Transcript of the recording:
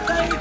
掌声。